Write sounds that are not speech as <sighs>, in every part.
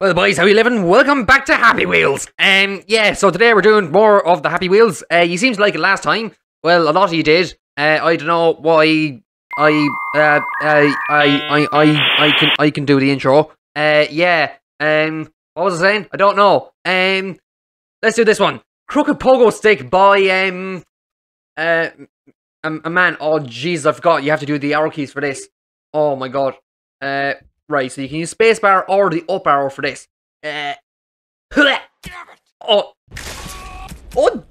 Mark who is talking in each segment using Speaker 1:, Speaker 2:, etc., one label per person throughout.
Speaker 1: Well, boys, how you living? Welcome back to Happy Wheels. Um, yeah, so today we're doing more of the Happy Wheels. Uh, you seemed to like it last time. Well, a lot of you did. Uh, I don't know why I, uh, I, I, I, I, I can, I can do the intro. Uh, yeah. Um, what was I saying? I don't know. Um, let's do this one. Crooked Pogo Stick by um, uh, a, a man. Oh, jeez, I forgot. You have to do the arrow keys for this. Oh my god. Uh, right. So you can use spacebar or the up arrow for this. Uh, <laughs> oh, oh,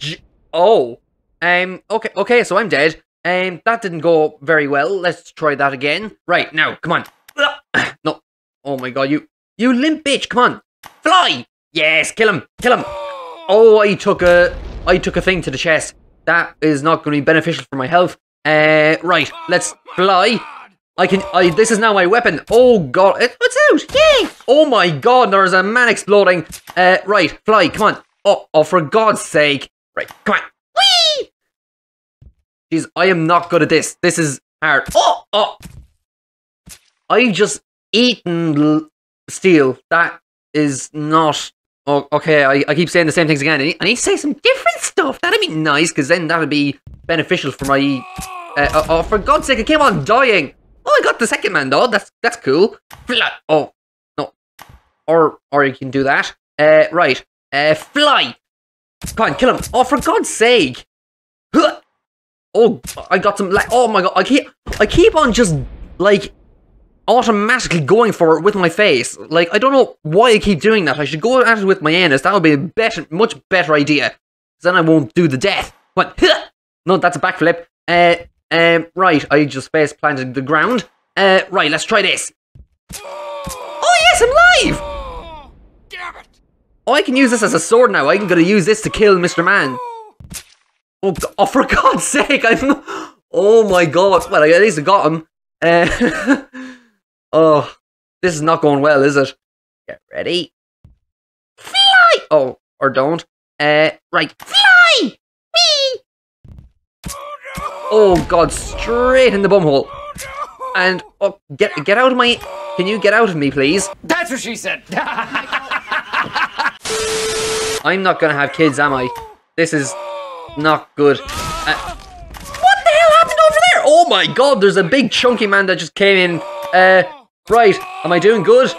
Speaker 1: oh. Um. Okay. Okay. So I'm dead. Um. That didn't go very well. Let's try that again. Right now. Come on. <coughs> No. Oh my god. You. You limp bitch. Come on. Fly. Yes. Kill him. Kill him. Oh, I took a. I took a thing to the chest. That is not going to be beneficial for my health. Uh. Right. Let's fly. I can. I. This is now my weapon. Oh god. It, it's out. Yay. Oh my god. There's a man exploding. Uh. Right. Fly. Come on. Oh. Oh. For God's sake. Right. Come on. Whee! Jeez, I am not good at this. This is hard. Oh, oh. I just eaten steel. That is not. Oh, okay, I, I keep saying the same things again. I need, I need to say some different stuff. That'd be nice, because then that'd be beneficial for my. Uh, oh, oh, for God's sake, I came on dying. Oh, I got the second man though. That's that's cool. Fly. Oh no, or or you can do that. Uh, right. Uh, fly. Come on, kill him. Oh, for God's sake. Huh. Oh, I got some. Like, oh my god, I keep, I keep on just like automatically going for it with my face. Like, I don't know why I keep doing that. I should go at it with my anus. That would be a better, much better idea. Then I won't do the death. What? No, that's a backflip. Uh, um, right. I just face planted the ground. Uh, right. Let's try this. Oh yes, I'm live. Oh, I can use this as a sword now. I'm gonna use this to kill Mr. Man. Oh, oh, for <laughs> God's sake! I'm. <laughs> Oh my God! Well, at least I got him. Uh, <laughs> oh, this is not going well, is it? Get ready. Fly! Oh, or don't. Uh, right. Fly! Whee! Oh God! Straight in the bumhole. And oh, get get out of my. Can you get out of me, please?
Speaker 2: That's what she said. <laughs>
Speaker 1: I'm not gonna have kids, am I? This is not good. Uh, what the hell happened over there? Oh my god, there's a big chunky man that just came in. Uh, right, am I doing good?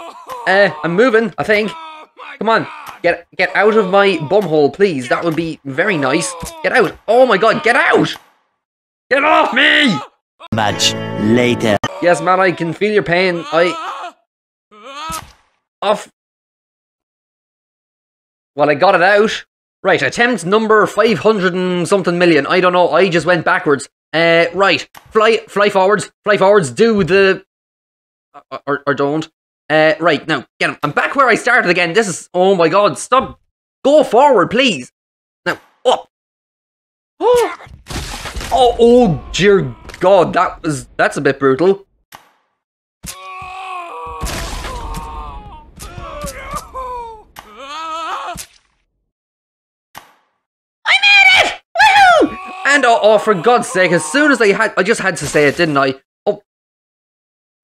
Speaker 1: Uh, I'm moving, I think. Come on, get get out of my bumhole, please. That would be very nice. Get out. Oh my god, get out! Get off me!
Speaker 3: Much later.
Speaker 1: Yes, man, I can feel your pain. I off. Well, I got it out. Right, attempt number 500 and something million. I don't know. I just went backwards. Uh, right. Fly, fly forwards. Fly forwards. Do the. Or, or, or don't. Uh, right, now, get him. I'm back where I started again. This is. Oh my god, stop. Go forward, please. Now, up. Oh, oh, dear god, that was. That's a bit brutal. Woohoo! And oh, oh, for God's sake, as soon as I had, I just had to say it, didn't I? Oh,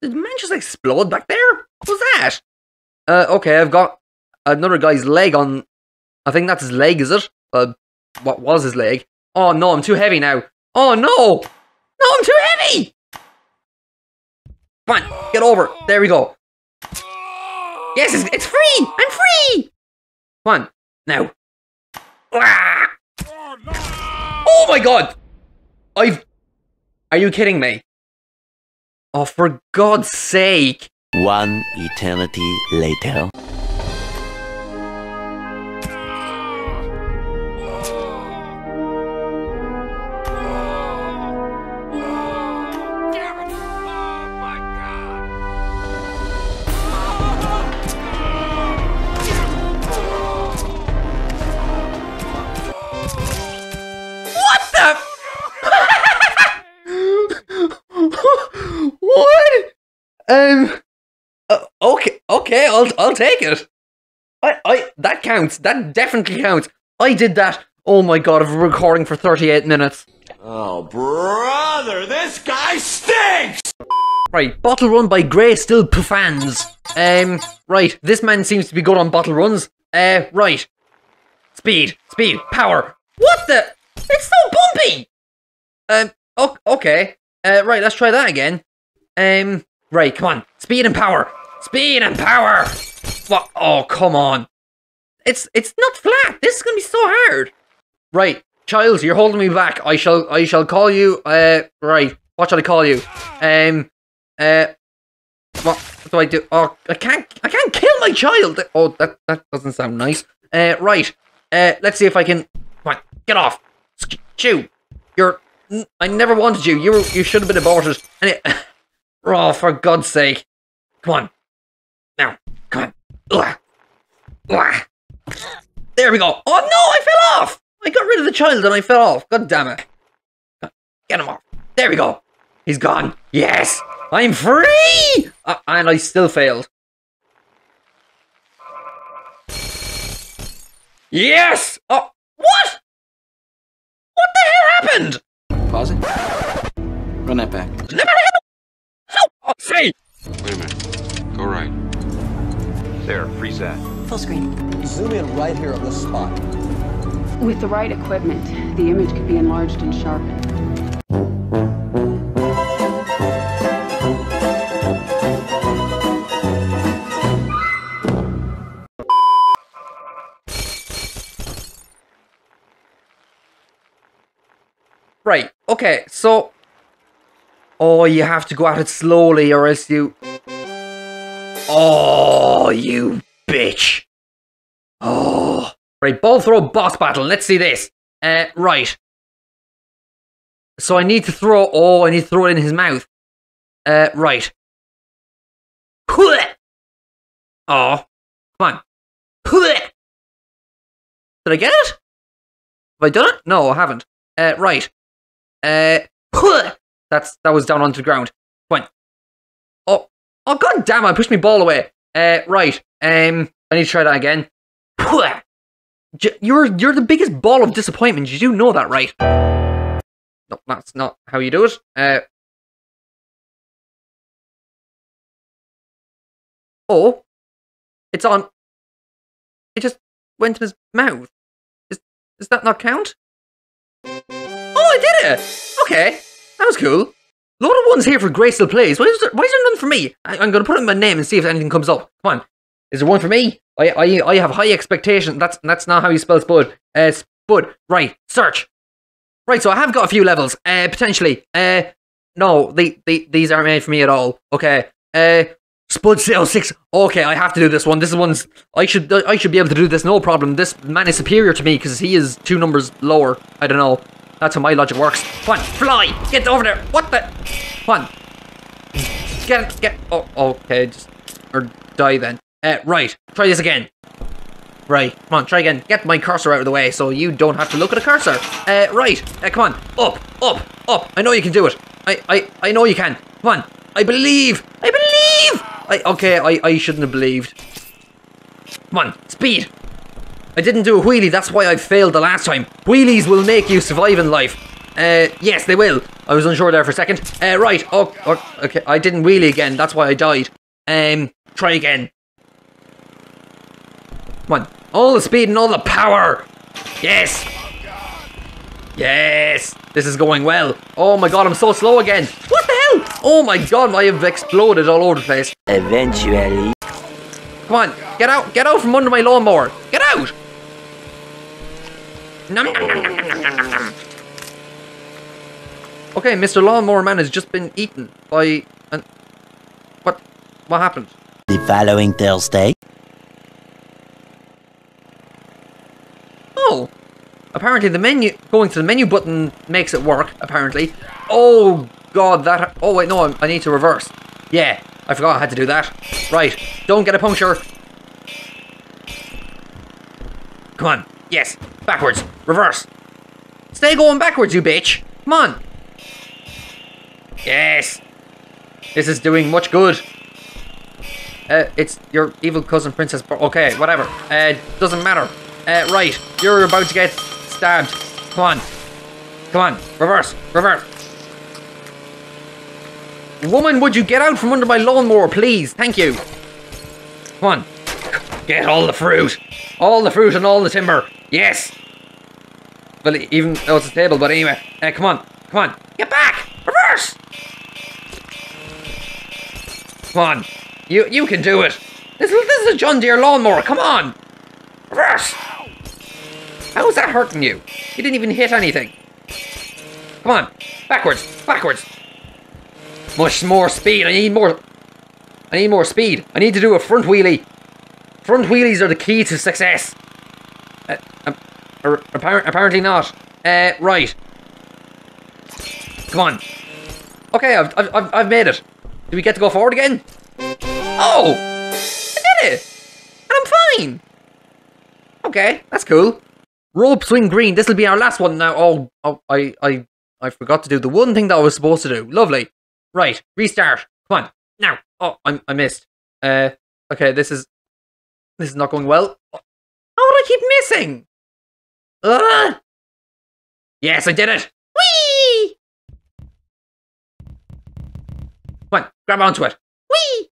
Speaker 1: did the man just explode back there? What was that? Uh, okay, I've got another guy's leg on. I think that's his leg, is it? Uh, what was his leg? Oh no, I'm too heavy now. Oh no! No, I'm too heavy! Come on, get over. There we go. Yes, it's, it's free! I'm free! Come on, now. Ah! Oh my god! I've. Are you kidding me? Oh, for God's sake!
Speaker 3: One eternity later.
Speaker 1: Okay. I'll I'll take it. I I that counts. That definitely counts. I did that. Oh my god! I've been recording for thirty-eight minutes.
Speaker 4: Oh, brother, this guy stinks!
Speaker 1: Right, bottle run by Gray Still Profans. Um, right, this man seems to be good on bottle runs. Uh, right. Speed, speed, power. What the? It's so bumpy! Um, o- okay. Uh, right, let's try that again. Um, right, come on. Speed and power. Speed and power! Oh, come on. It's, it's not flat. This is gonna be so hard. Right, Childs, you're holding me back. I shall, I shall call you, uh, right. What shall I call you? Um, uh, what, do I do? Oh, I can't, I can't kill my child. Oh, that, that doesn't sound nice. Uh, right. Uh, let's see if I can. Come on, get off. Chew. You're. I never wanted you. You were, you should have been aborted. And <sighs> oh, for God's sake. Come on. Now, come on. Ugh. Ugh. There we go. Oh no, I fell off. I got rid of the child and I fell off. God damn it. Get him off. There we go. He's gone. Yes. I'm free. Uh, and I still failed. Yes. Oh, what? What the hell happened?
Speaker 2: Pause it. Run that back.
Speaker 1: Never happened. How? Oh, say.
Speaker 4: Wait a minute. Go right.
Speaker 5: There, freeze that.
Speaker 6: Full screen.
Speaker 7: Zoom in right here on this spot.
Speaker 8: With the right equipment, the image could be enlarged and sharpened.
Speaker 1: Right. Okay. So. Oh, you have to go at it slowly, or else you. Oh, you bitch. Oh. Right. Ball throw boss battle. Let's see this. Uh. Right. So I need to throw. Oh, I need to throw it in his mouth. Uh. Right. Oh. Come on. Did I get it? Have I done it? No, I haven't. Uh. Right. Uh, that's that was down onto the ground. Come. Oh, god damn! I pushed my ball away. Uh, right. Um, I need to try that again. You're you're the biggest ball of disappointment. You do know that, right? No, that's not how you do it. Uh. Oh, it's on. It just went in his mouth. Is does that not count? Oh, I did it! Okay, that was cool. Load of ones here for Gray Still Plays. Why is there, why is there none for me? I, I'm going to put in my name and see if anything comes up. Come on. Is there one for me? I I, I have high expectation. That's that's not how you spell Spud. Uh, Spud. Right. Search. Right. So I have got a few levels. Uh, potentially. Uh, no, the, the these aren't made for me at all. Okay. Uh, Spud Sale Six. Okay, I have to do this one. This one's. I should I should be able to do this. No problem. This man is superior to me because he is two numbers lower. I don't know. That's how my logic works. Come on, fly! Get over there! What the? Come. Get, get. Oh, okay. Just or die then. Uh, right. Try this again. Right. Come on. Try again. Get my cursor out of the way so you don't have to look at a cursor. Uh, right. Uh, come on. Up, up, up. I know you can do it. I, I, I know you can. Come on. I believe. I believe. I. Okay. I, I shouldn't have believed. Come on. Speed. I didn't do a wheelie, that's why I failed the last time. Wheelies will make you survive in life. Uh, yes, they will. I was unsure there for a second. Uh, right. Oh, oh, okay. I didn't wheelie again. That's why I died. Um, try again. Come on. All the speed and all the power. Yes. Yes. This is going well. Oh my god, I'm so slow again. What the hell? Oh my god, I have exploded all over the place.
Speaker 3: Eventually.
Speaker 1: Come on, get out, get out from under my lawnmower. Get out. Nom, nom, nom, nom, nom, nom, nom, nom. Okay, Mr. Lawnmower Man has just been eaten by an. What? What happened?
Speaker 3: The following Thursday.
Speaker 1: Oh, apparently the menu going to the menu button makes it work. Apparently. Oh God, that. Oh wait, no, I, I need to reverse. Yeah, I forgot I had to do that. Right, don't get a puncture. Come on. Yes, backwards. Reverse. Stay going backwards, you bitch. Come on. Yes. This is doing much good. Uh, it's your evil cousin, Princess. Okay, whatever. Uh, doesn't matter. Uh, right, you're about to get stabbed. Come on. Come on. Reverse. Reverse. Woman, would you get out from under my lawnmower, please? Thank you. Come on. Get all the fruit. All the fruit and all the timber. Yes. Well, even though it's a table, but anyway. Uh, come on. Come on. Get back. Reverse. Come on. You you can do it. This, is- this is a John Deere lawnmower. Come on. Reverse. How is that hurting you? You didn't even hit anything. Come on. Backwards. Backwards. Much more speed. I need more. I need more speed. I need to do a front wheelie. Front wheelies are the key to success. Uh, um, appar- apparently not. Uh, right. Come on. Okay, I've, I've, I've- I've made it. Do we get to go forward again? Oh! I did it! And I'm fine! Okay, that's cool. Rope swing green. This will be our last one now. Oh, oh, I, I, I forgot to do the one thing that I was supposed to do. Lovely. Right, restart. Come on, now. Oh, I, I missed. Uh, okay, this is, this is not going well. How would I keep missing? Ugh. Yes, I did it. Whee! Come on, grab onto it. Whee!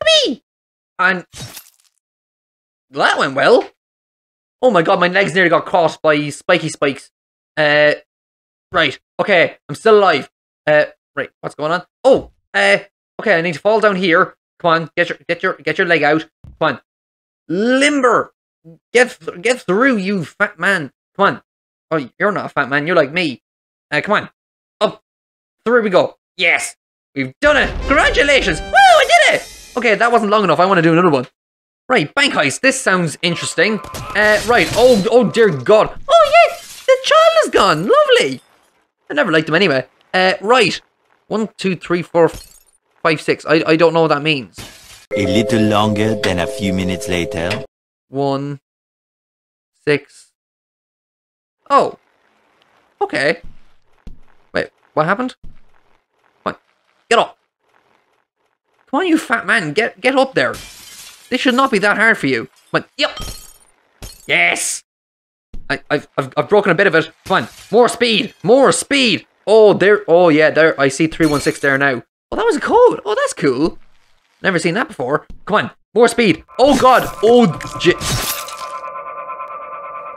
Speaker 1: Come And that went well. Oh my god, my legs nearly got caught by spiky spikes. Uh, right. Okay, I'm still alive. Uh, right. What's going on? Oh, uh, okay. I need to fall down here. Come on, get your get your get your leg out. Come on, limber. Get th- get through, you fat man. Come on. Oh, you're not a fat man. You're like me. Uh, come on. Up. Through we go. Yes, we've done it. Congratulations. Woo! I did it. Okay, that wasn't long enough. I want to do another one. Right, bank heist. This sounds interesting. Uh, right. Oh, oh dear God. Oh yes, the child is gone. Lovely. I never liked him anyway. Uh, right. One, two, three, four, five, six. I I don't know what that means.
Speaker 3: A little longer than a few minutes later.
Speaker 1: One, six. Oh. Okay. Wait, what happened? What? get up. Come on, you fat man, get get up there. This should not be that hard for you. But yep. Yes. I, I've, I've I've broken a bit of it. On, more speed, more speed. Oh, there. Oh yeah, there. I see three one six there now. Oh, that was a code. Oh, that's cool. Never seen that before. Come on, more speed. Oh God. Oh.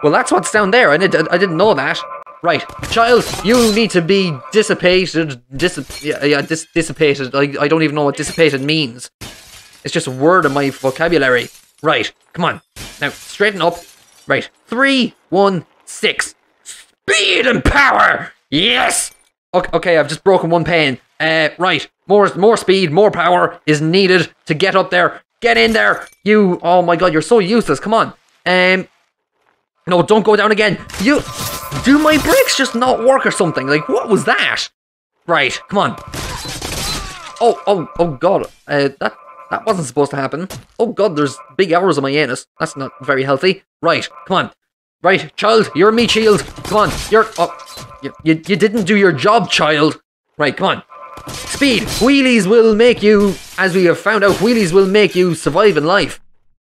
Speaker 1: Well, that's what's down there. I, did, I didn't know that. Right, child, you need to be dissipated. Dis- yeah, yeah dis- dissipated. I, I don't even know what dissipated means. It's just a word in my vocabulary. Right, come on. Now, straighten up. Right, three, one, six. Speed and power! Yes! Okay, okay I've just broken one pane. Uh, right, more, more speed, more power is needed to get up there. Get in there! You, oh my god, you're so useless. Come on. Um, no, don't go down again. You, do my brakes just not work or something? Like, what was that? Right, come on. Oh, oh, oh god. Uh, that, that wasn't supposed to happen. Oh god, there's big arrows on my anus. That's not very healthy. Right, come on. Right, child, you're a me shield. Come on, you're, oh, you, you, you didn't do your job, child. Right, come on. Speed. Wheelies will make you, as we have found out, wheelies will make you survive in life.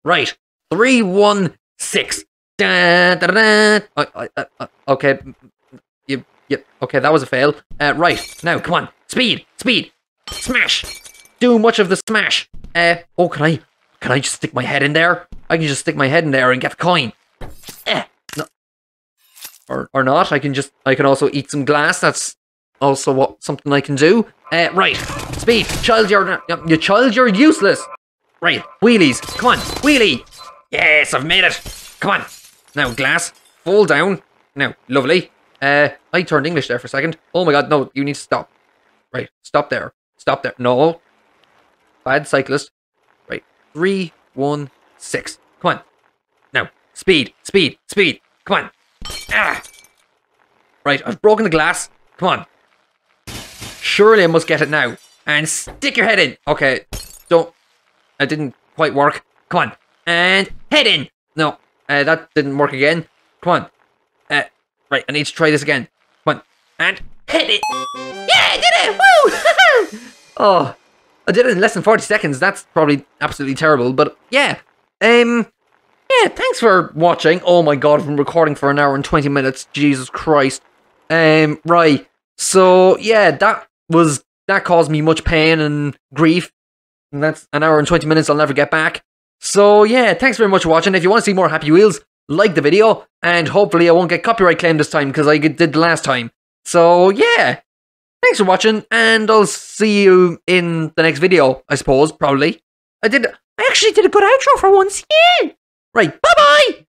Speaker 1: Right. Three, one, six. Da, da, da, okay. You, you, okay, that was a fail. Uh, right. Now, come on. Speed. Speed. Smash. Do much of the smash. Uh, oh, can I, can I just stick my head in there? I can just stick my head in there and get the coin. Eh. No. Or, or not. I can just, I can also eat some glass. That's also what something I can do. Uh, right, speed, child, you're you child, you're useless. Right, wheelies, come on, wheelie. Yes, I've made it. Come on, now glass, fall down. Now, lovely. Uh, I turned English there for a second. Oh my god, no, you need to stop. Right, stop there, stop there. No, bad cyclist. Right, three, one, six. Come on, now, speed, speed, speed. Come on. Ah. Right, I've broken the glass. Come on. Surely I must get it now. And stick your head in. Okay, don't. That didn't quite work. Come on. And head in. No, uh, that didn't work again. Come on. Uh, right, I need to try this again. Come on. And head it. Yeah, I did it. Woo! <laughs> oh, I did it in less than 40 seconds. That's probably absolutely terrible. But yeah. Um, yeah, thanks for watching. Oh my god, I've been recording for an hour and 20 minutes. Jesus Christ. Um, right. So, yeah, that was that caused me much pain and grief. And that's an hour and 20 minutes I'll never get back. So yeah, thanks very much for watching. If you want to see more Happy Wheels, like the video, and hopefully I won't get copyright claim this time because I did the last time. So yeah, thanks for watching, and I'll see you in the next video, I suppose, probably. I did, I actually did a good outro for once, yeah! Right, bye-bye!